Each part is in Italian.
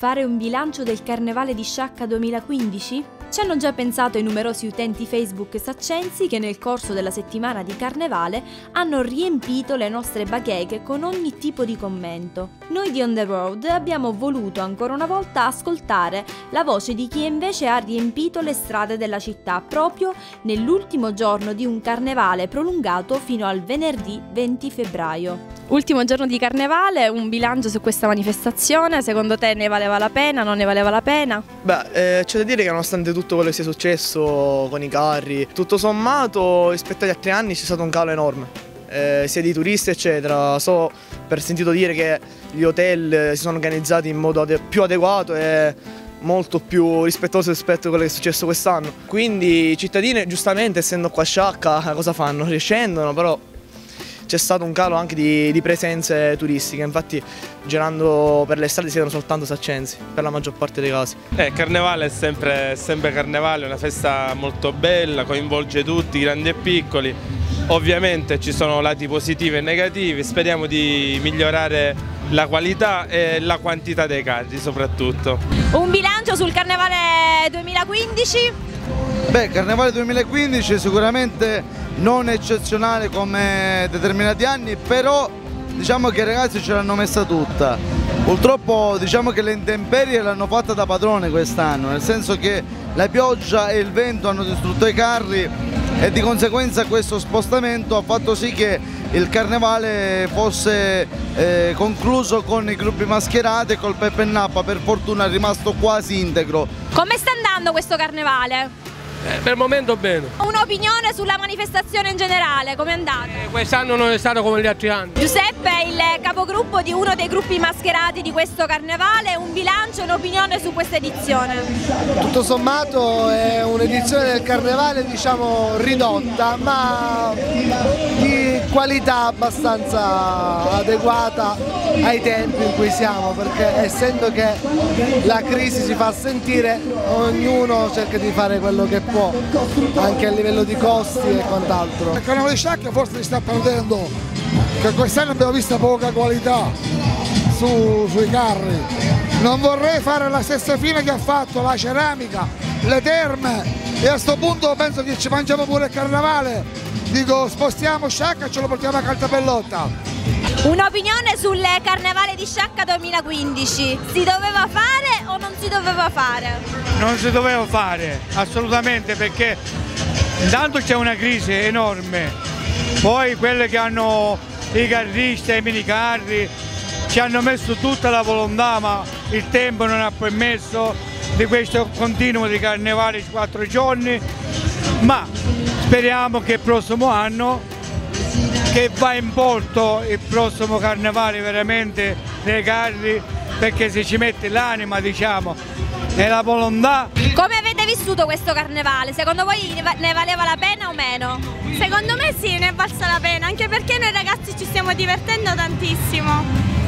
Fare un bilancio del Carnevale di Sciacca 2015? Ci hanno già pensato i numerosi utenti Facebook saccensi che nel corso della settimana di Carnevale hanno riempito le nostre bacheche con ogni tipo di commento. Noi di On The Road abbiamo voluto ancora una volta ascoltare la voce di chi invece ha riempito le strade della città proprio nell'ultimo giorno di un Carnevale prolungato fino al venerdì 20 febbraio. Ultimo giorno di carnevale, un bilancio su questa manifestazione, secondo te ne valeva la pena, non ne valeva la pena? Beh, eh, c'è da dire che nonostante tutto quello che sia successo con i carri, tutto sommato rispetto agli altri anni c'è stato un calo enorme, eh, sia di turisti eccetera. So per sentito dire che gli hotel si sono organizzati in modo ade più adeguato e molto più rispettoso rispetto a quello che è successo quest'anno. Quindi i cittadini giustamente essendo qua a Sciacca cosa fanno? Riescendono però c'è stato un calo anche di, di, presenze turistiche, infatti girando per le strade si vedono soltanto saccensi per la maggior parte dei casi. Eh, carnevale è sempre, sempre carnevale, è una festa molto bella, coinvolge tutti, grandi e piccoli. Ovviamente ci sono lati positivi e negativi, speriamo di migliorare la qualità e la quantità dei carri soprattutto. Un bilancio sul Carnevale 2015? Beh, Carnevale 2015 sicuramente non eccezionale come determinati anni, però diciamo che i ragazzi ce l'hanno messa tutta. Purtroppo diciamo che le intemperie l'hanno fatta da padrone quest'anno, nel senso che la pioggia e il vento hanno distrutto i carri e di conseguenza questo spostamento ha fatto sì che il carnevale fosse eh, concluso con i gruppi mascherati e col Peppe Nappa per fortuna è rimasto quasi integro. Come sta andando questo carnevale? Eh, per il momento bene. Un'opinione sulla manifestazione in generale, come è andata? Eh, Quest'anno non è stato come gli altri anni. Giuseppe è il capogruppo di uno dei gruppi mascherati di questo carnevale, un bilancio e un'opinione su questa edizione. Tutto sommato è un'edizione del carnevale diciamo ridotta ma di qualità abbastanza adeguata ai tempi in cui siamo perché essendo che la crisi si fa sentire ognuno cerca di fare quello che può anche a livello di costi e quant'altro. Il carnevale di Sciacca forse si sta perdendo che quest'anno abbiamo visto poca qualità su, sui carri. Non vorrei fare la stessa fine che ha fatto la ceramica, le terme e a questo punto penso che ci mangiamo pure il carnevale. Dico spostiamo Sciacca e ce lo portiamo a Caltapellotta. Un'opinione sul carnevale di Sciacca 2015, si doveva fare o non si doveva fare? Non si doveva fare, assolutamente, perché intanto c'è una crisi enorme, poi quelle che hanno i carristi i minicarri ci hanno messo tutta la volontà ma il tempo non ha permesso di questo continuo di carnevale di quattro giorni, ma speriamo che il prossimo anno che va in porto il prossimo carnevale veramente nei carri perché se ci mette l'anima diciamo e la volontà. Come avete vissuto questo carnevale? Secondo voi ne valeva la pena o meno? Secondo me sì, ne è valsa la pena, anche perché noi ragazzi ci stiamo divertendo tantissimo.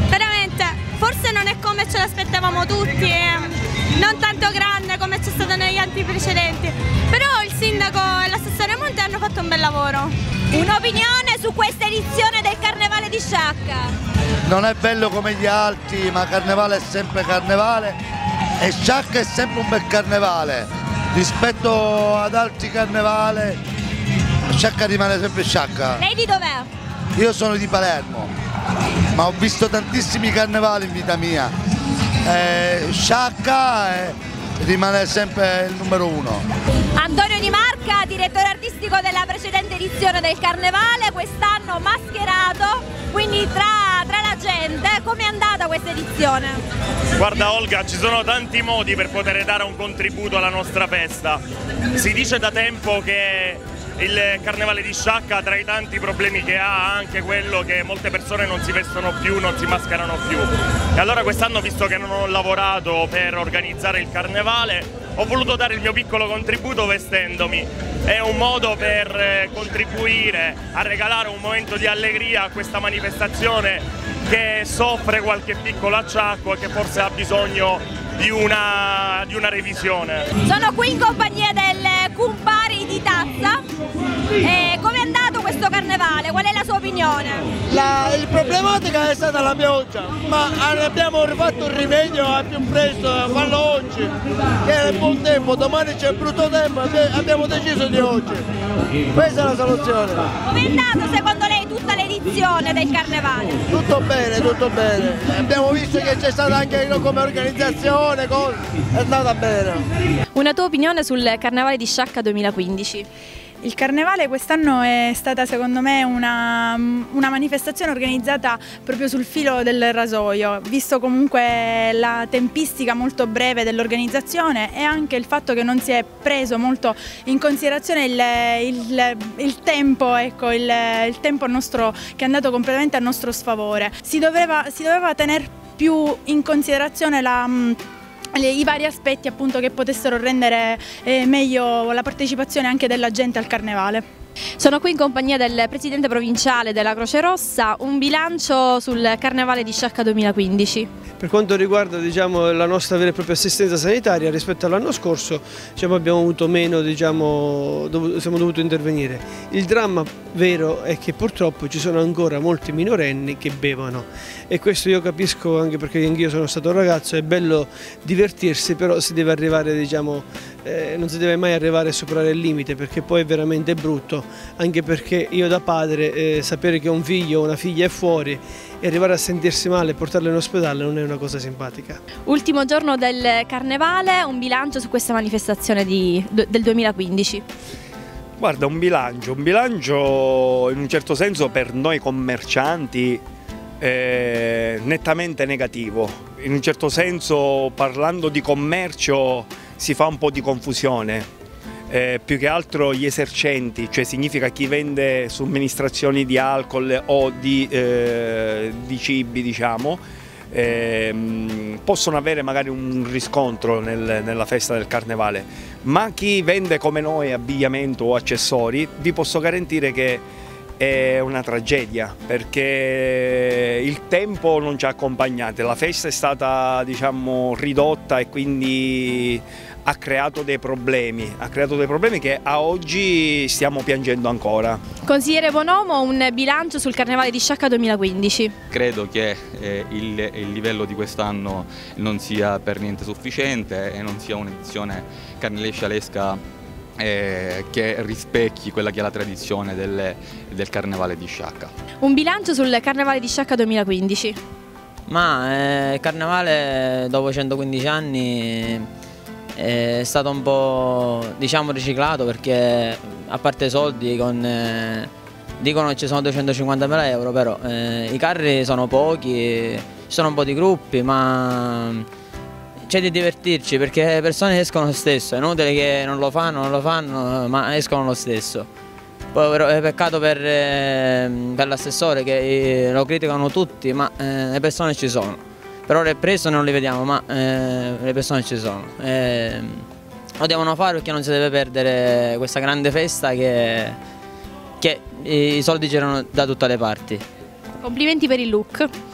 Veramente, forse non è come ce l'aspettavamo tutti, eh. non tanto grande come c'è stato negli anni precedenti, però il sindaco e l'assessore Monte hanno fatto un bel lavoro. Un'opinione su questa edizione del Carnevale di Sciacca? Non è bello come gli altri, ma Carnevale è sempre Carnevale e Sciacca è sempre un bel Carnevale. Rispetto ad altri Carnevale, Sciacca rimane sempre Sciacca. Lei di dov'è? Io sono di Palermo, ma ho visto tantissimi carnevali in vita mia. Eh, Sciacca è, rimane sempre il numero uno. Antonio Di Marca, direttore artistico della precedente edizione del Carnevale, quest'anno mascherato, quindi tra, tra la gente, com'è andata questa edizione? Guarda Olga, ci sono tanti modi per poter dare un contributo alla nostra festa. Si dice da tempo che il carnevale di Sciacca tra i tanti problemi che ha anche quello che molte persone non si vestono più, non si mascherano più. E allora quest'anno visto che non ho lavorato per organizzare il carnevale ho voluto dare il mio piccolo contributo vestendomi. È un modo per eh, contribuire a regalare un momento di allegria a questa manifestazione che soffre qualche piccolo acciacco e che forse ha bisogno di una, di una revisione. Sono qui in compagnia opinione. La, il problematica è stata la pioggia, ma abbiamo fatto un rimedio a più presto a farlo oggi, che è buon tempo, domani c'è brutto tempo, abbiamo deciso di oggi. Questa è la soluzione. Come è andato secondo lei tutta l'edizione del carnevale? Tutto bene, tutto bene. Abbiamo visto che c'è stata anche come organizzazione, è andata bene. Una tua opinione sul carnevale di Sciacca 2015? Il carnevale quest'anno è stata secondo me una, una, manifestazione organizzata proprio sul filo del rasoio, visto comunque la tempistica molto breve dell'organizzazione e anche il fatto che non si è preso molto in considerazione il, il, il tempo, ecco, il, il tempo nostro, che è andato completamente a nostro sfavore. Si doveva, si doveva tenere più in considerazione la i vari aspetti appunto che potessero rendere eh, meglio la partecipazione anche della gente al carnevale. Sono qui in compagnia del presidente provinciale della Croce Rossa, un bilancio sul Carnevale di Sciacca 2015. Per quanto riguarda diciamo, la nostra vera e propria assistenza sanitaria rispetto all'anno scorso diciamo, abbiamo avuto meno, diciamo, dov siamo dovuti intervenire. Il dramma vero è che purtroppo ci sono ancora molti minorenni che bevono e questo io capisco anche perché anch'io sono stato un ragazzo, è bello divertirsi però si deve arrivare diciamo, eh, non si deve mai arrivare a superare il limite perché poi è veramente brutto, anche perché io da padre eh, sapere che un figlio o una figlia è fuori e arrivare a sentirsi male e portarlo in ospedale non è una cosa simpatica. Ultimo giorno del carnevale, un bilancio su questa manifestazione di, del 2015. Guarda, un bilancio, un bilancio in un certo senso per noi commercianti eh, nettamente negativo. In un certo senso parlando di commercio si fa un po' di confusione. Eh, più che altro gli esercenti, cioè significa chi vende somministrazioni di alcol o di, eh, di cibi, diciamo, eh, possono avere magari un riscontro nel, nella festa del carnevale, ma chi vende come noi abbigliamento o accessori vi posso garantire che è una tragedia perché il tempo non ci ha accompagnati, la festa è stata diciamo, ridotta e quindi ha creato dei problemi, ha creato dei problemi che a oggi stiamo piangendo ancora. Consigliere Bonomo, un bilancio sul Carnevale di Sciacca 2015. Credo che eh, il, il, livello di quest'anno non sia per niente sufficiente e non sia un'edizione carnevale eh, che rispecchi quella che è la tradizione del, del Carnevale di Sciacca. Un bilancio sul Carnevale di Sciacca 2015? Ma eh, il Carnevale dopo 115 anni è stato un po' diciamo riciclato perché a parte i soldi con, eh, dicono che ci sono 250 mila euro però eh, i carri sono pochi, ci sono un po' di gruppi ma c'è di divertirci perché le persone escono lo stesso, è inutile che non lo fanno, non lo fanno ma escono lo stesso. Poi è peccato per, eh, per l'assessore che eh, lo criticano tutti ma eh, le persone ci sono però le prese non le vediamo ma eh, le persone ci sono. Eh, lo devono fare perché non si deve perdere questa grande festa che, che i soldi girano da tutte le parti. Complimenti per il look.